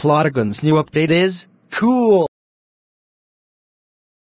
Plotagon's new update is cool.